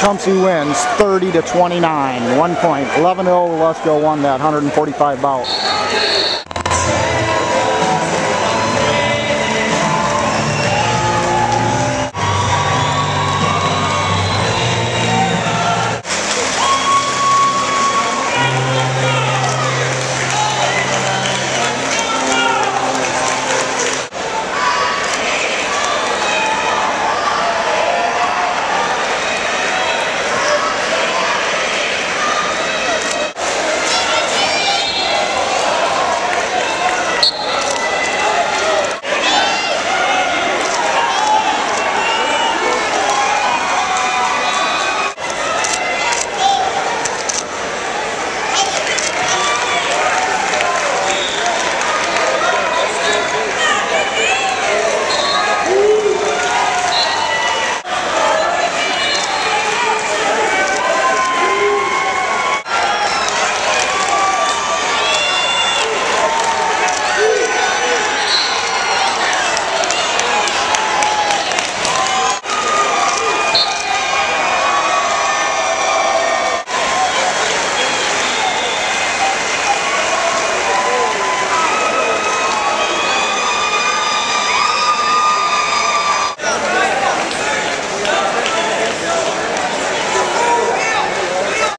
Tecumseh wins 30 to 29. One point. 11 0 won that 145 bout.